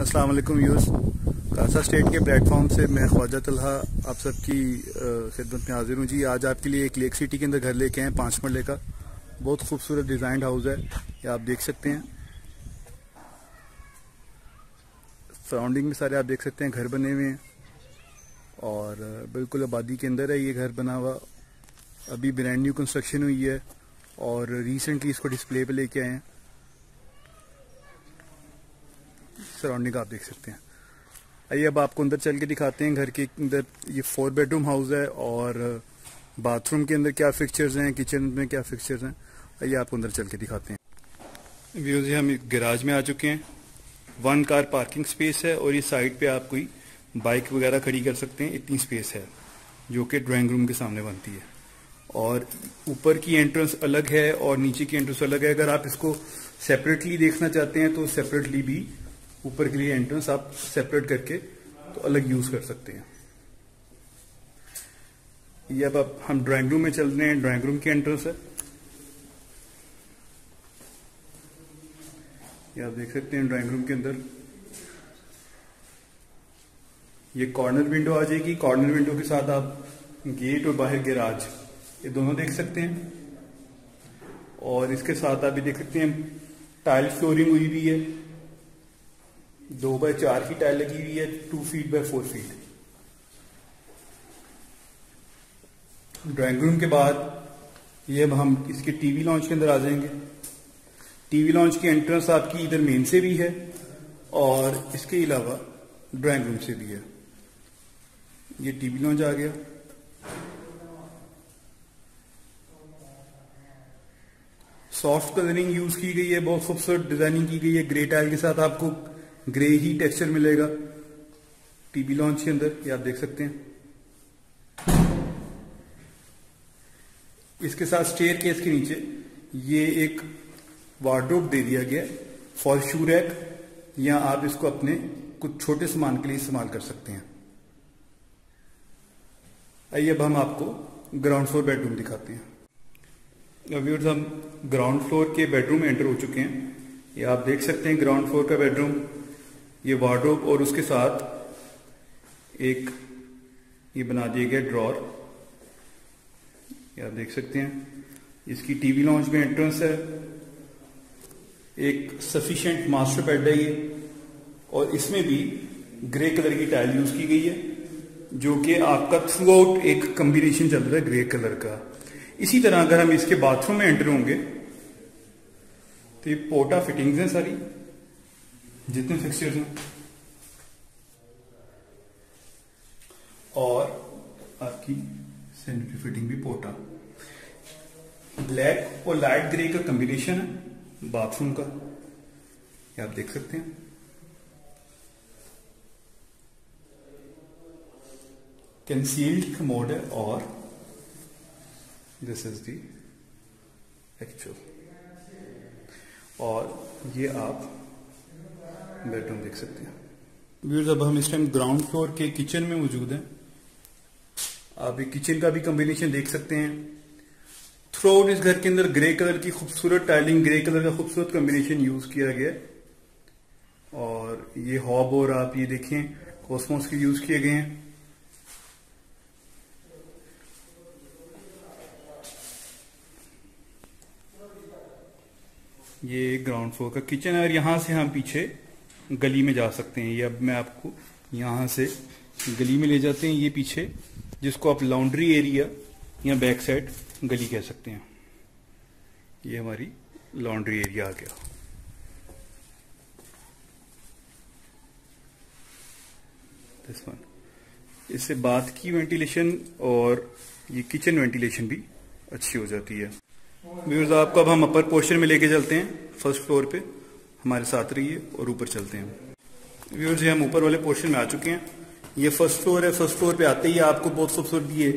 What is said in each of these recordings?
अस्सलाम वालेकुम यूस कासा स्टेट के प्लेटफॉर्म से मैं ख्वाजा तलहा, आप सबकी खिदमत में हाजिर हूँ। जी, आज आपके लिए एक लेक सिटी के अंदर घर लेके आए पाँच मरले का। बहुत खूबसूरत डिज़ाइंड हाउस है, ये आप देख सकते हैं। सराउंडिंग में सारे आप देख सकते हैं, घर बने हुए हैं। और, बिल्कुल आबादी के अंदर है ये घर बना हुआ। अभी ब्रांड न्यू कंस्ट्रक्शन हुई है और रिसेंटली इसको डिस्प्ले पे लेके आए हैं। सराउंडिंग आप देख सकते हैं। आइए अब आपको अंदर चल के दिखाते हैं घर के अंदर ये फोर बेडरूम हाउस है और बाथरूम के अंदर क्या फिक्चर्स हैं किचन में क्या फिक्चर्स हैं। आइए आपको अंदर चल के दिखाते हैं। व्यूज़ हम गैराज में आ चुके हैं। वन कार पार्किंग स्पेस है और ये साइड पे आप कोई बाइक वगैरह खड़ी कर सकते हैं, इतनी स्पेस है, जो कि ड्राइंग रूम के सामने बनती है। और ऊपर की एंट्रेंस अलग है और नीचे की एंट्रेंस अलग है। अगर आप इसको सेपरेटली देखना चाहते हैं तो सेपरेटली भी ऊपर के लिए एंट्रेंस आप सेपरेट करके तो अलग यूज़ कर सकते हैं। ये अब आप, हम ड्राइंग रूम में चल रहे हैं ड्राइंग रूम की एंट्रेंस है। ये आप देख सकते हैं ड्राइंग रूम के अंदर। ये कॉर्नर विंडो आ जाएगी। कॉर्नर विंडो के साथ आप गेट और बाहर गैराज ये दोनों देख सकते हैं। और इसके साथ आप भी देख सकते हैं टाइल फ्लोरिंग हुई भी है। दो बाय चार की टाइल लगी हुई है two feet by four feet drawing room के बाद ये हम इसके टीवी लॉन्च के अंदर आ जाएँगे। टीवी लॉन्च की एंट्रेंस आपकी इधर मेन से भी है और इसके अलावा ड्राइंग रूम से भी है। ये टीवी लॉन्च आ गया। सॉफ्ट कलरिंग यूज़ की गई है बहुत खूबसूरत डिज़ाइनिंग की गई है ग्रे टाइल के साथ आपको ग्रे ही टेक्सचर मिलेगा। टीवी लॉन्च के अंदर, ये आप देख सकते हैं। इसके साथ स्टेयर केस के नीचे, ये एक वार्ड्रोब दे दिया गया। फॉर शू रैक या आप इसको अपने कुछ छोटे सामान के लिए इस्तेमाल कर सकते हैं। आइए अब हम आपको ग्राउंड फ्लोर बेडरूम दिखाते हैं। व्यूर्स हम ग्राउंड फ्लोर के बेडरूम में एंटर हो चुके हैं। ये आप देख सकते हैं ग्राउंड फ्लोर का बेडरूम ये वार्ड्रोब और उसके साथ एक ये बना दिए गए ड्रॉर। आप देख सकते हैं। इसकी टीवी लॉन्च में एंट्रेंस है। एक सफिशिएंट मास्टर बेड है ये। और इसमें भी ग्रे कलर की टाइल यूज़ की गई है, जो कि आपका थ्रू आउट एक कम्बिनेशन चल रहा है ग्रे कलर का। इसी तरह अगर हम इसके बाथरूम में एंटर होंगे तो ये पोटा फिटिंग्स हैं सारी। जितने फिक्सचर्स हैं। और आपकी सेंट्री फिटिंग भी पोटा। ब्लैक और लाइट ग्रे का कॉम्बिनेशन है बाथरूम का। ये आप देख सकते हैं। कंसील्ड कमोड है और दिस इज़ दी एक्चुअल और ये आप बेडरूम देख सकते हैं। व्यूज़ अब हम इस टाइम ग्राउंड फ्लोर के किचन में मौजूद हैं। आप ये किचन का भी कॉम्बिनेशन देख सकते हैं। थ्रू आउट इस घर के अंदर ग्रे कलर की खूबसूरत टाइलिंग ग्रे कलर का खूबसूरत कॉम्बिनेशन यूज़ किया गया और ये हॉब और आप ये देखें कॉस्मोस के यूज़ किए गए हैं। ये ग्राउंड फ्लोर का किचन है और यहाँ से हम पीछे गली में जा सकते हैं। ये अब मैं आपको यहाँ से गली में ले जाते हैं। ये पीछे, जिसको आप लॉन्ड्री एरिया या बैक साइड गली कह सकते हैं। ये हमारी लॉन्ड्री एरिया आ गया। दिस वन इससे बाथ की वेंटिलेशन और ये किचन वेंटिलेशन भी अच्छी हो जाती है। व्यूज़ आपको अब हम अपर पोर्शन में लेके चलते हैं फ़र्स्ट फ्लोर पे। हमारे साथ रहिए और ऊपर चलते हैं। व्यूज़ हम ऊपर वाले पोर्शन में आ चुके हैं। ये फ़र्स्ट फ्लोर है फ़र्स्ट फ्लोर पे आते ही आपको बहुत खूबसूरत ये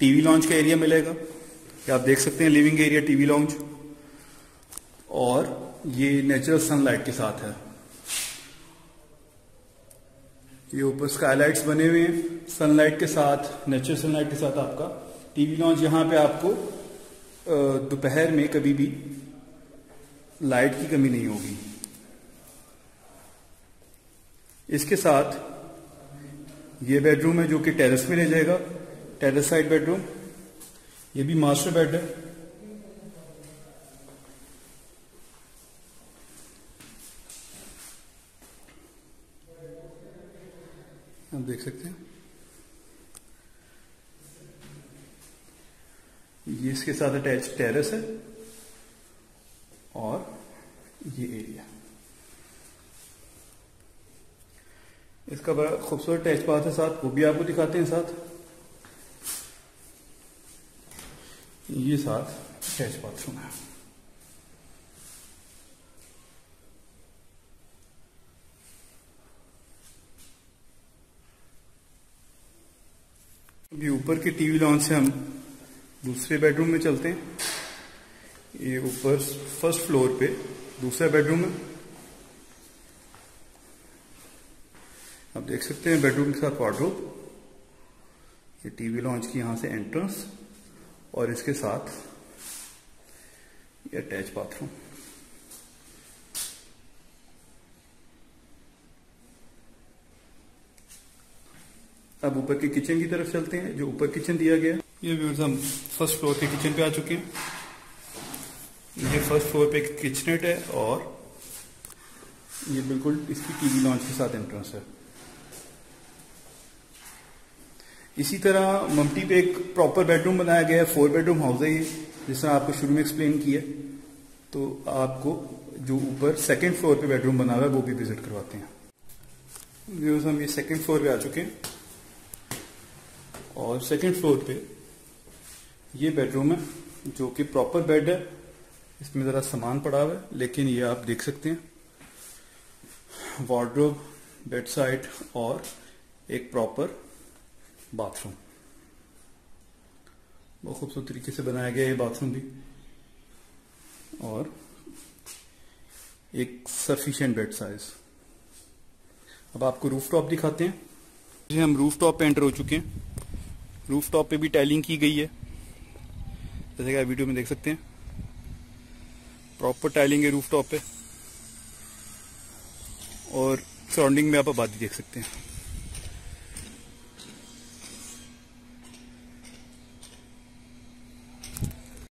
टीवी लॉन्च का एरिया मिलेगा। ये आप देख सकते हैं लिविंग एरिया टीवी लॉन्च और ये नेचुरल सनलाइट के साथ है। ये ऊपर स्काईलाइट्स बने हुए हैं सनलाइट के साथ नेचुरल सनलाइट के साथ आपका टीवी लॉन्च यहाँ पे आपको दोपहर में कभी भी लाइट की कमी नहीं होगी। इसके साथ ये बेडरूम है जो कि टेरेस में ले जाएगा। टेरेस साइड बेडरूम ये भी मास्टर बेड है। आप देख सकते हैं। ये इसके साथ अटैच टेरेस है। और ये एरिया इसका बड़ा खूबसूरत अटैच बात है साथ, वो भी आपको दिखाते हैं साथ। ये साथ अटैच बाथरूम है। अभी ऊपर के टीवी लॉन्च से हम दूसरे बेडरूम में चलते हैं। ये ऊपर फ़र्स्ट फ्लोर पे दूसरा बेडरूम है। आप देख सकते हैं बेडरूम के साथ वार्डरोब ये टीवी लॉन्च की यहाँ से एंट्रेंस और इसके साथ ये अटैच बाथरूम अब ऊपर के किचन की तरफ़ चलते हैं, जो ऊपर किचन दिया गया। ये व्यूज़ हम फ़र्स्ट फ्लोर के किचन पे आ चुके हैं। ये फ़र्स्ट फ्लोर पे किचनेट है, और ये बिल्कुल इसकी टीवी लॉन्च के साथ एंट्रेंस है। इसी तरह ममटी पे एक प्रॉपर बेडरूम बनाया गया है फोर बेडरूम हाउस है ये, जिस तरह आपको शुरू में एक्सप्लेन किया। तो आपको जो ऊपर सेकंड फ्लोर पे बेडरूम बना हुआ है, वो भी विज़िट करवाते हैं। हम ये सेकंड फ्लोर पे आ चुके हैं, और सेकंड फ्लोर पे ये बेडरूम है, जो कि प्रॉपर बेड है। इसमें जरा सामान पड़ा हुआ है, लेकिन ये आप देख सकते हैं। वार्ड्रोब बेड साइड और एक प्रॉपर बाथरूम। बहुत खूबसूरत तरीके से बनाया गया है बाथरूम भी। और एक सफिशिएंट बेड साइज़ अब आपको रूफ टॉप दिखाते हैं। जी, हम रूफ टॉप पे एंटर हो चुके हैं। रूफ टॉप पे भी टाइलिंग की गई है। जैसे कि आप वीडियो में देख सकते हैं। प्रॉपर टाइलिंग है रूफ टॉप पे। और सराउंडिंग में आप आबादी देख सकते हैं।